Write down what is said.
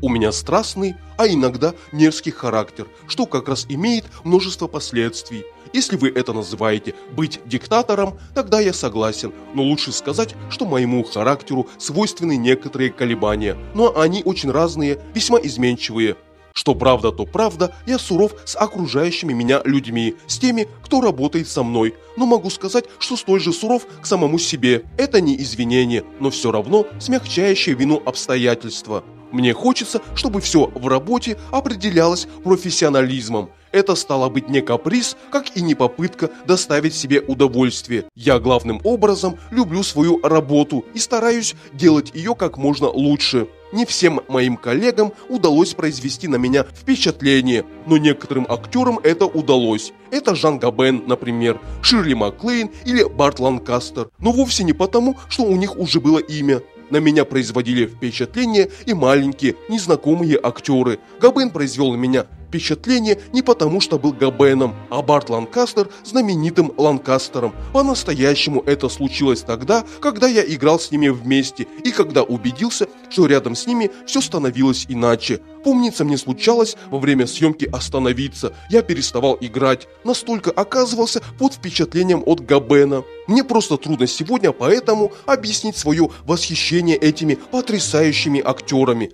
У меня страстный, а иногда мерзкий характер, что как раз имеет множество последствий. Если вы это называете быть диктатором, тогда я согласен, но лучше сказать, что моему характеру свойственны некоторые колебания, но они очень разные, весьма изменчивые. Что правда, то правда, я суров с окружающими меня людьми, с теми, кто работает со мной, но могу сказать, что столь же суров к самому себе. Это не извинение, но все равно смягчающее вину обстоятельства. Мне хочется, чтобы все в работе определялось профессионализмом. Это стало быть не каприз, как и не попытка доставить себе удовольствие. Я главным образом люблю свою работу и стараюсь делать ее как можно лучше. Не всем моим коллегам удалось произвести на меня впечатление, но некоторым актерам это удалось. Это Жан Габен, например, Ширли Маклейн или Барт Ланкастер, но вовсе не потому, что у них уже было имя. На меня производили впечатление и маленькие, незнакомые актеры. Габен произвел на меня впечатление не потому, что был Габеном, а Барт Ланкастер знаменитым Ланкастером. По-настоящему это случилось тогда, когда я играл с ними вместе и когда убедился, что рядом с ними все становилось иначе. Помнится, мне случалось во время съемки остановиться. Я переставал играть. Настолько оказывался под впечатлением от Габена. Мне просто трудно сегодня поэтому объяснить свое восхищение этими потрясающими актерами.